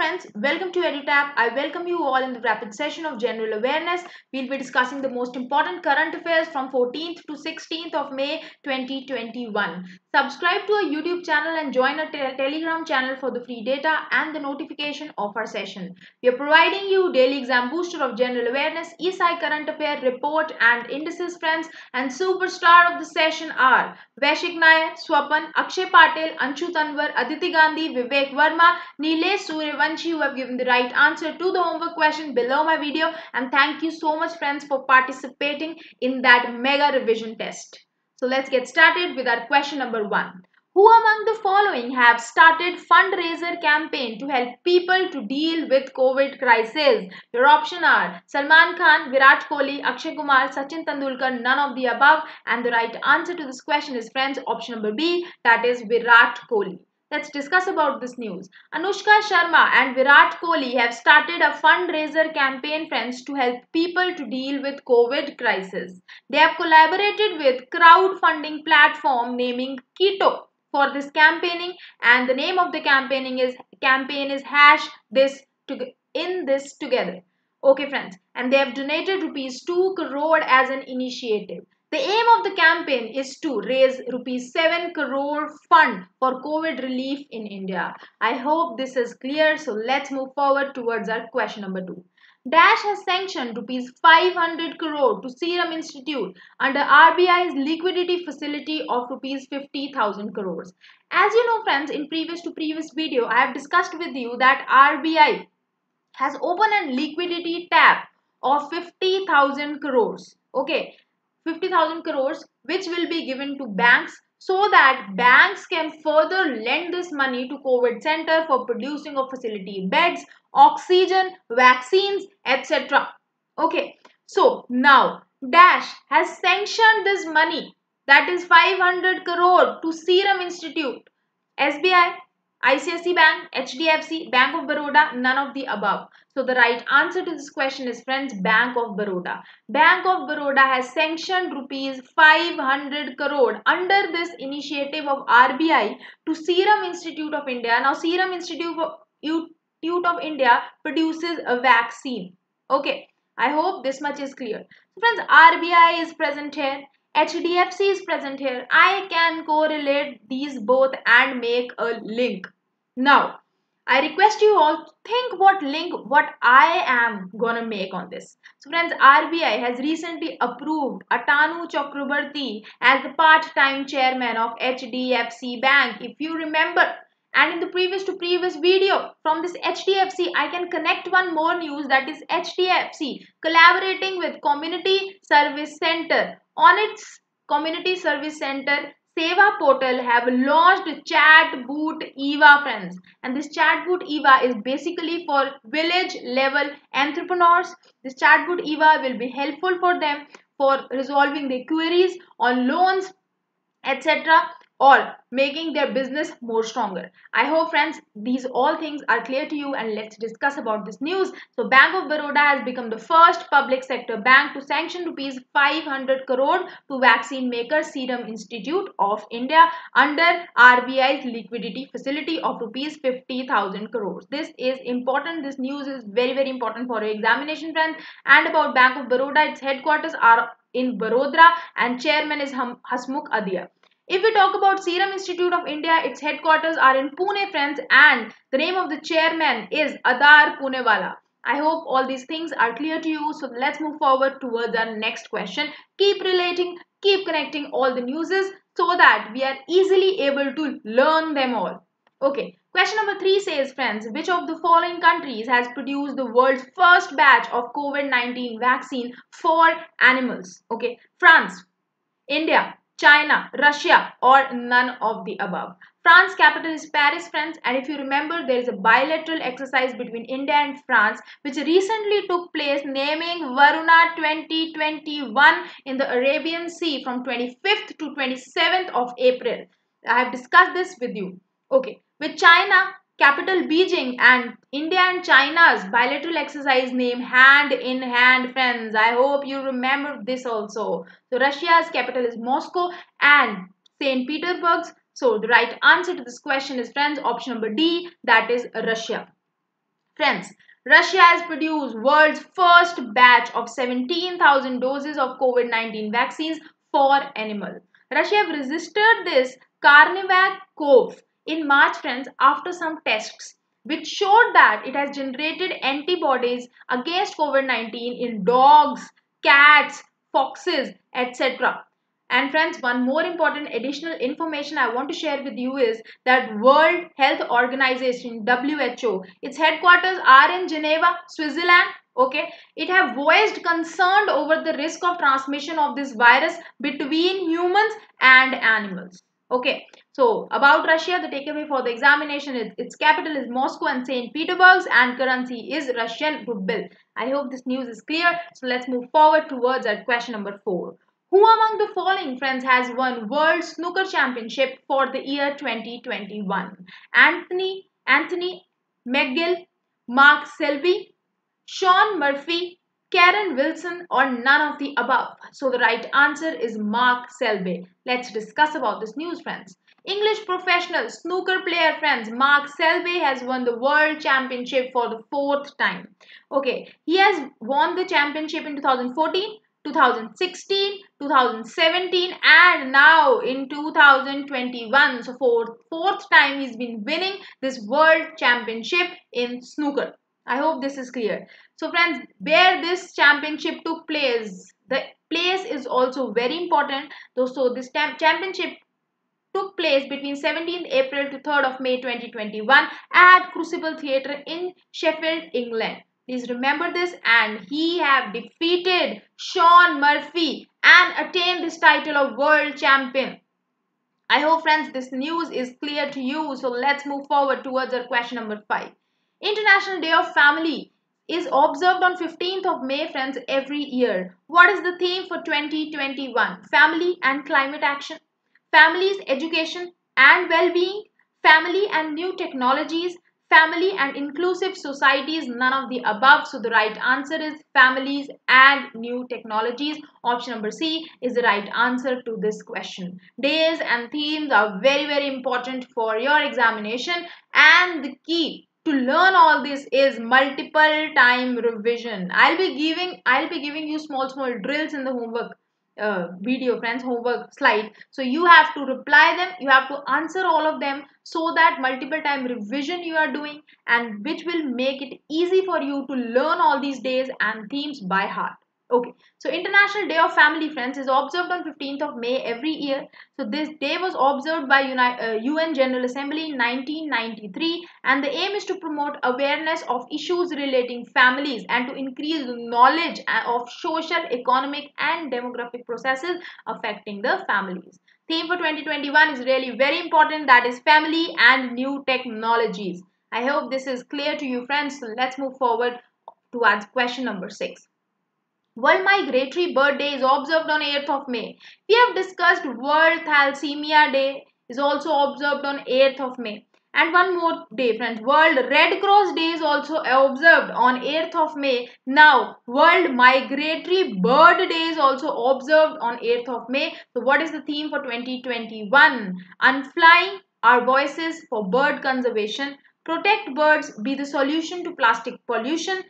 friends, welcome to EduTap. I welcome you all in the rapid session of general awareness. We'll be discussing the most important current affairs from 14th to 16th of May 2021. Subscribe to our YouTube channel and join our te Telegram channel for the free data and the notification of our session. We are providing you daily exam booster of general awareness, ESI current affair report and indices friends and superstar of the session are Vaishik Nair, Swapan, Akshay Patel, Anshu Tanwar, Aditi Gandhi, Vivek Verma, Nilesh Suryavanshi who have given the right answer to the homework question below my video and thank you so much friends for participating in that mega revision test. So let's get started with our question number one. Who among the following have started fundraiser campaign to help people to deal with COVID crisis? Your option are Salman Khan, Virat Kohli, Akshay Kumar, Sachin Tendulkar, none of the above. And the right answer to this question is friends option number B that is Virat Kohli. Let's discuss about this news. Anushka Sharma and Virat Kohli have started a fundraiser campaign friends to help people to deal with COVID crisis. They have collaborated with crowdfunding platform naming Ketto for this campaigning and the name of the campaigning is campaign is hash this to in this together. Okay friends and they have donated rupees 2 crore as an initiative. The aim of the campaign is to raise rupees 7 crore fund for COVID relief in India. I hope this is clear. So let's move forward towards our question number 2. Dash has sanctioned rupees 500 crore to Serum Institute under RBI's liquidity facility of rupees 50,000 crores. As you know friends, in previous to previous video, I have discussed with you that RBI has opened a liquidity tap of 50,000 crores. Okay, 50,000 crores which will be given to banks so that banks can further lend this money to COVID center for producing of facility beds, oxygen, vaccines, etc. Okay, so now Dash has sanctioned this money that is 500 crore to Serum Institute, SBI, ICICI Bank, HDFC, Bank of Baroda, none of the above. So the right answer to this question is friends Bank of Baroda. Bank of Baroda has sanctioned rupees 500 crore under this initiative of RBI to Serum Institute of India. Now Serum Institute of India produces a vaccine. Okay, I hope this much is clear. So friends RBI is present here. HDFC is present here. I can correlate these both and make a link. Now, I request you all think what link what I am gonna make on this. So friends, RBI has recently approved Atanu Chakraborty as the part-time chairman of HDFC Bank. If you remember, and in the previous to previous video from this HDFC, I can connect one more news that is HDFC collaborating with Community Service Center on its Community Service Center Seva portal have launched Chatbot Eva friends and this Chatbot Eva is basically for village level entrepreneurs. This Chatbot Eva will be helpful for them for resolving their queries on loans etc or making their business more stronger. I hope friends these all things are clear to you and let's discuss about this news. So Bank of Baroda has become the first public sector bank to sanction rupees 500 crore to vaccine maker Serum Institute of India under RBI's liquidity facility of rupees 50,000 crores. This is important. This news is very very important for your examination friends and about Bank of Baroda its headquarters are in Baroda and chairman is Hasmukh Adhia. If we talk about Serum Institute of India, its headquarters are in Pune, friends, and the name of the chairman is Adar Poonawalla. I hope all these things are clear to you. So let's move forward towards our next question. Keep relating, keep connecting all the newses so that we are easily able to learn them all. Okay, question number three says, friends, which of the following countries has produced the world's first batch of COVID-19 vaccine for animals? Okay, France, India, China, Russia or none of the above. France capital is Paris, friends. And if you remember, there is a bilateral exercise between India and France, which recently took place naming Varuna 2021 in the Arabian Sea from 25th to 27th of April. I have discussed this with you. Okay. With China, capital Beijing and India and China's bilateral exercise name hand in hand friends. I hope you remember this also. So Russia's capital is Moscow and St. Petersburg's. So the right answer to this question is friends option number D that is Russia. Friends, Russia has produced world's first batch of 17,000 doses of COVID-19 vaccines for animals. Russia have resisted this Carnivak Cov in March, friends, after some tests which showed that it has generated antibodies against COVID-19 in dogs, cats, foxes, etc. And friends, one more important additional information I want to share with you is that World Health Organization WHO, its headquarters are in Geneva, Switzerland. Okay, it have voiced concern over the risk of transmission of this virus between humans and animals. Okay, so about Russia, the takeaway for the examination is its capital is Moscow and St. Petersburg and currency is Russian ruble. I hope this news is clear. So let's move forward towards our question number 4. Who among the following friends has won World Snooker Championship for the year 2021? Anthony, Anthony McGill, Mark Selby, Sean Murphy, Kyren Wilson or none of the above? So the right answer is Mark Selby. Let's discuss about this news friends. English professional snooker player friends Mark Selby has won the world championship for the fourth time. Okay, he has won the championship in 2014, 2016, 2017 and now in 2021. So for fourth time he's been winning this world championship in snooker. I hope this is clear. So friends, where this championship took place, the place is also very important. So this championship took place between 17th April to 3rd of May 2021 at Crucible Theatre in Sheffield, England. Please remember this and he have defeated Sean Murphy and attained this title of world champion. I hope friends this news is clear to you. So let's move forward towards our question number 5. International Day of Family is observed on 15th of May friends every year. What is the theme for 2021? Family and climate action, families, education and well-being, family and new technologies, family and inclusive societies none of the above. So the right answer is families and new technologies. Option number c is the right answer to this question. Days and themes are very very important for your examination. And the key to learn all this is multiple time revision. I'll be giving i'll be giving you small small drills in the homework uh, video friends homework slide. So you have to reply them you have to answer all of them so that multiple time revision you are doing and which will make it easy for you to learn all these days and themes by heart Okay, so International Day of Family Friends is observed on 15th of May every year. So this day was observed by uh, UN General Assembly in 1993 and the aim is to promote awareness of issues relating families and to increase knowledge of social, economic and demographic processes affecting the families. Theme for 2021 is really very important that is family and new technologies. I hope this is clear to you friends. So let's move forward towards question number 6. World Migratory Bird Day is observed on 8th of May. We have discussed World Thalassemia Day is also observed on 8th of May. And one more day friends, World Red Cross Day is also observed on 8th of May. Now, World Migratory Bird Day is also observed on 8th of May. So what is the theme for 2021? Unflying our voices for bird conservation. Protect birds, be the solution to plastic pollution.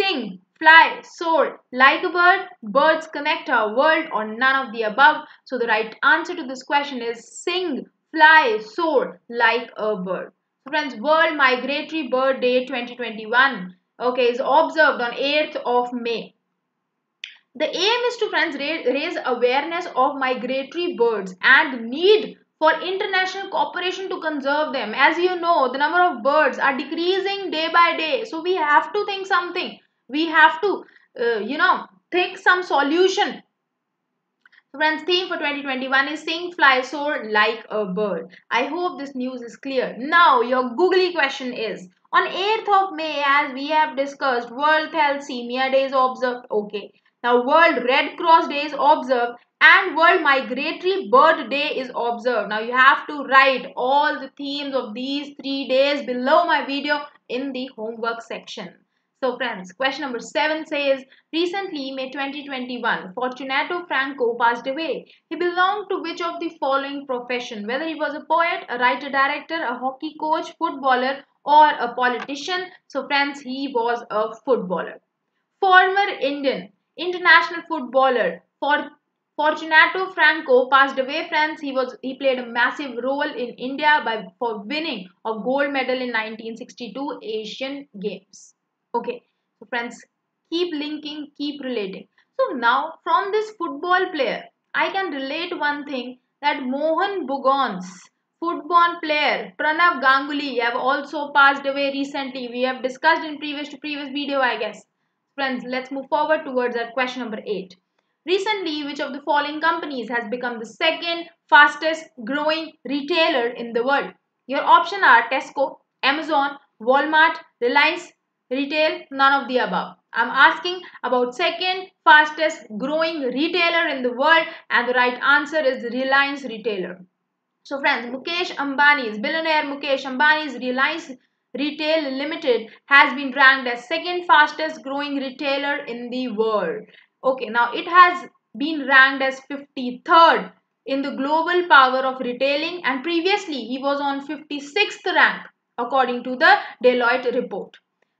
Sing fly, soar, like a bird, birds connect our world or none of the above. So the right answer to this question is sing, fly, soar like a bird. Friends, World Migratory Bird Day 2021 okay, is observed on 8th of May. The aim is to friends raise awareness of migratory birds and need for international cooperation to conserve them. As you know, the number of birds are decreasing day by day. So we have to think something we have to uh, you know think some solution. Friends theme for 2021 is sing fly soar like a bird. I hope this news is clear. Now your googly question is on 8th of may as we have discussed world thalassemia day is observed okay. Now world red cross day is observed and world migratory bird day is observed. Now you have to write all the themes of these three days below my video in the homework section so friends, question number 7 says, Recently, May 2021, Fortunato Franco passed away. He belonged to which of the following profession? Whether he was a poet, a writer-director, a hockey coach, footballer or a politician. So friends, he was a footballer. Former Indian international footballer for Fortunato Franco passed away, friends. He was he played a massive role in India by for winning a gold medal in 1962 Asian Games. Okay, so friends, keep linking, keep relating. So now from this football player, I can relate one thing that Mohan Bagan's football player Pranab Ganguly have also passed away recently. We have discussed in previous to previous video, I guess. Friends, let's move forward towards our question number 8. Recently, which of the following companies has become the second fastest growing retailer in the world? Your option are Tesco, Amazon, Walmart, Reliance Retail, none of the above. I'm asking about second fastest growing retailer in the world and the right answer is Reliance Retailer. So friends, Mukesh Ambani's, billionaire Mukesh Ambani's Reliance Retail Limited has been ranked as second fastest growing retailer in the world. Okay, now it has been ranked as 53rd in the global power of retailing and previously he was on 56th rank according to the Deloitte report.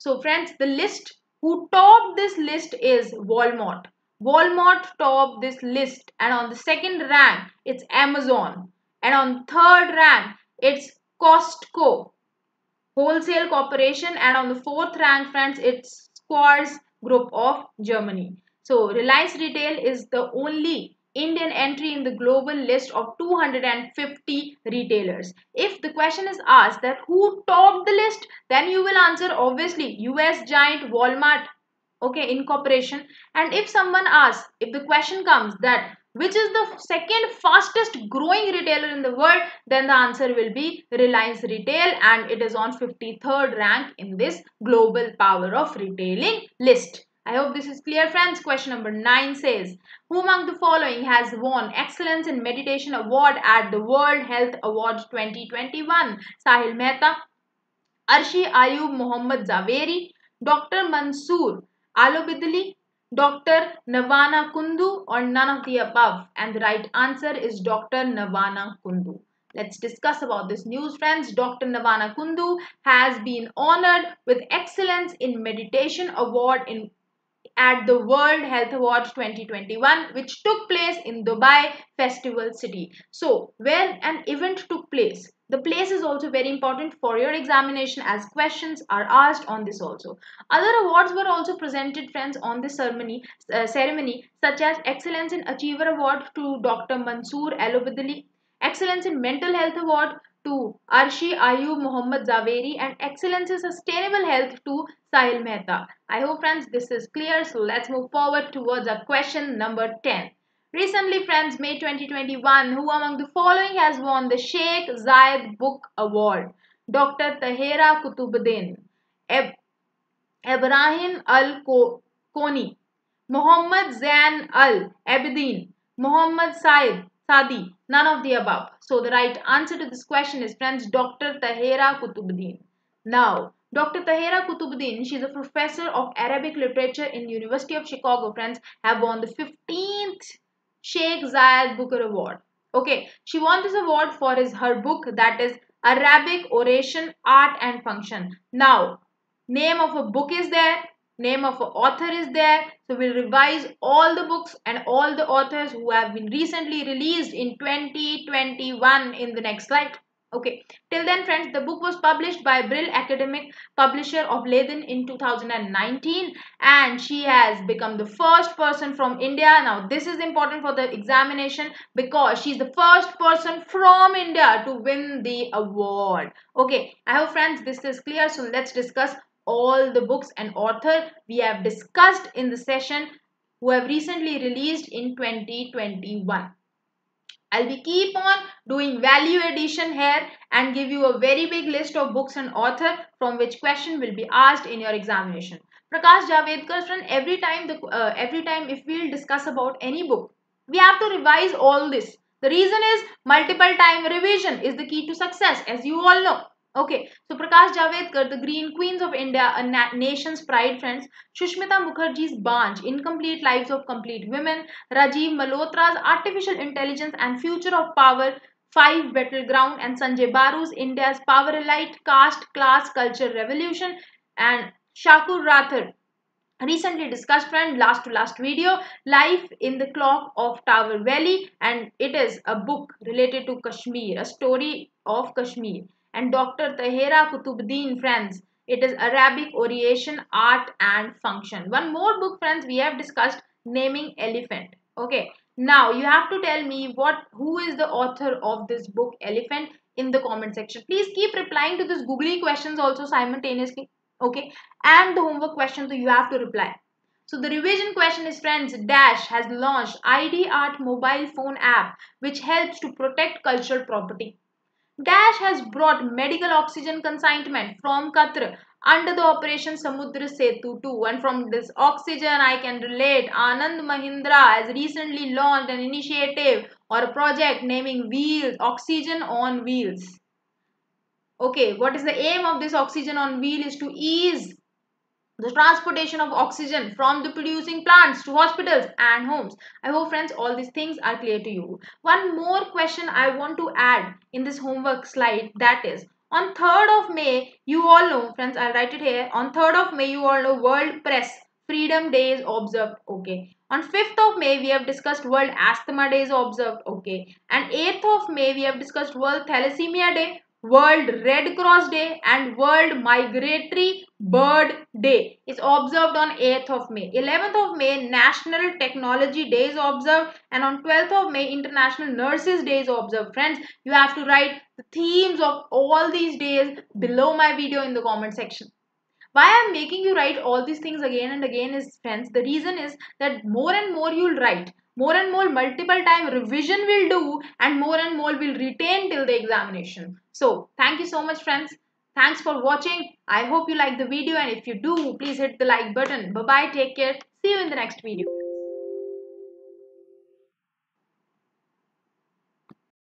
So friends, the list who topped this list is Walmart. Walmart topped this list and on the second rank it's Amazon and on third rank it's Costco Wholesale Corporation and on the fourth rank friends it's Schwarz Group of Germany. So Reliance Retail is the only Indian entry in the global list of 250 retailers. If the question is asked that who topped the list, then you will answer obviously US giant Walmart, okay, incorporation. And if someone asks, if the question comes that which is the second fastest growing retailer in the world, then the answer will be Reliance Retail and it is on 53rd rank in this global power of retailing list. I hope this is clear friends. Question number 9 says, Who among the following has won Excellence in Meditation Award at the World Health Award 2021? Sahil Mehta, Arshi Ayub Muhammad Zaveri, Dr. Mansoor Alobidli, Dr. Navana Kundu or none of the above? And the right answer is Dr. Navana Kundu. Let's discuss about this news friends. Dr. Navana Kundu has been honored with Excellence in Meditation Award in at the World Health Awards 2021 which took place in Dubai Festival City. So where an event took place, the place is also very important for your examination as questions are asked on this also. Other awards were also presented friends on this ceremony, uh, ceremony such as Excellence in Achiever Award to Dr. Mansoor Alobidli, Excellence in Mental Health Award to Arshi Ayub Muhammad Zaveri and Excellence in Sustainable Health to Sahil Mehta. I hope friends this is clear. So let's move forward towards our question number 10. Recently friends, May 2021, who among the following has won the Sheikh Zayed Book Award? Dr. Tahera Kutubuddin, Eb Ibrahim Al-Koni, Muhammad Zain Al-Abidin, Muhammad Said Sadi, none of the above. So the right answer to this question is friends Dr. Tahera Kutubuddin. Now, Dr. Tahera Kutubuddin, she is a professor of Arabic literature in University of Chicago, friends, have won the 15th Sheikh Zayed Booker Award. Okay, she won this award for his her book that is Arabic Oration, Art and Function. Now, name of a book is there, name of an author is there. So we'll revise all the books and all the authors who have been recently released in 2021 in the next slide. Okay, till then friends, the book was published by Brill Academic Publisher of Leiden in 2019 and she has become the first person from India. Now this is important for the examination because she's the first person from India to win the award. Okay, I hope friends this is clear. So let's discuss all the books and author we have discussed in the session who have recently released in 2021. I'll be keep on doing value addition here and give you a very big list of books and author from which question will be asked in your examination. Prakash Javadekar friend every time the uh, every time if we'll discuss about any book we have to revise all this. The reason is multiple time revision is the key to success as you all know. Okay, so Prakash Javadekar, the Green Queens of India, a na nation's pride, friends. Shushmita Mukherjee's Banj, Incomplete Lives of Complete Women. Rajiv Malhotra's Artificial Intelligence and Future of Power, Five Battleground and Sanjay Baru's India's Power Elite Caste Class Culture Revolution and Shakoor Rather recently discussed friend last to last video life in the clock of tower valley and it is a book related to kashmir a story of kashmir and dr tahera kutubuddin friends it is arabic orientation art and function. One more book friends we have discussed naming elephant. Okay. Now you have to tell me what who is the author of this book elephant in the comment section. Please keep replying to this googly questions also simultaneously. Okay. And the homework question so you have to reply. So the revision question is friends dash has launched id art mobile phone app which helps to protect cultural property dash has brought medical oxygen consignment from qatar under the operation samudra setu 2 and from this oxygen i can relate anand mahindra has recently launched an initiative or a project naming wheels oxygen on wheels. Okay, what is the aim of this oxygen on wheel is to ease the transportation of oxygen from the producing plants to hospitals and homes. I hope friends all these things are clear to you. One more question I want to add in this homework slide that is on 3rd of May you all know friends I'll write it here on 3rd of May you all know World Press Freedom Day is observed okay. On 5th of May we have discussed World Asthma Day is observed okay and 8th of May we have discussed World Thalassemia Day World Red Cross Day and World Migratory Bird Day is observed on 8th of May. 11th of May National Technology Day is observed and on 12th of May International Nurses Day is observed. Friends, you have to write the themes of all these days below my video in the comment section. Why I'm making you write all these things again and again is friends, the reason is that more and more you'll write more and more multiple time revision will do and more and more will retain till the examination. So thank you so much friends. Thanks for watching. I hope you like the video and if you do, please hit the like button. Bye-bye. Take care. See you in the next video.